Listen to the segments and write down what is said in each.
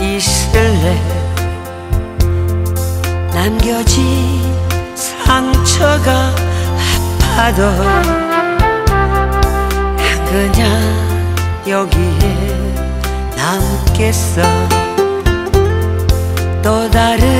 있을래? 남겨진 상처가 아파도 난 그냥 여기에 남겠어? 또 다른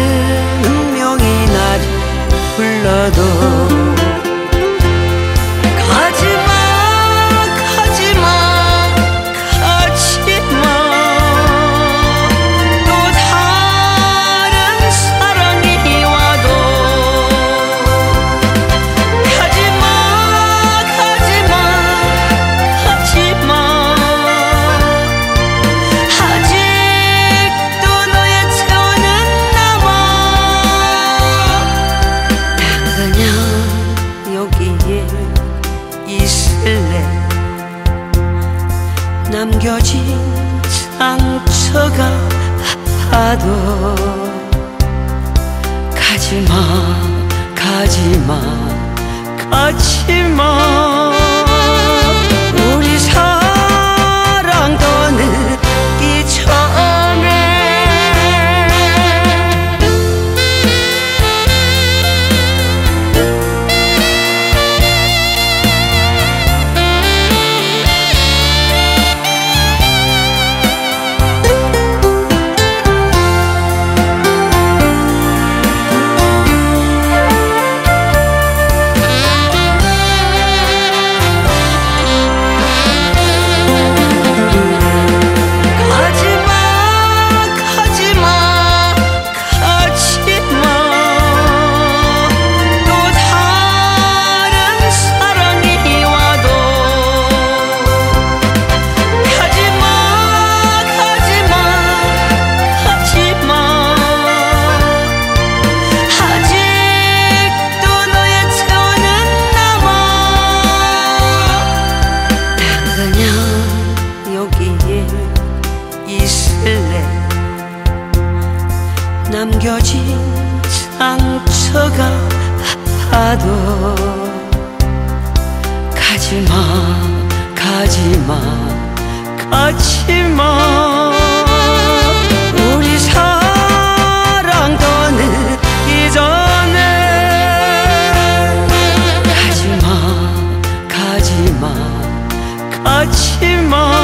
남겨진 상처가 아파도 가지마 가지마 가지마 남겨진 상처가 아파도 가지마 가지마 가지마. 우리 사랑 더는 이전에 가지마 가지마 가지마.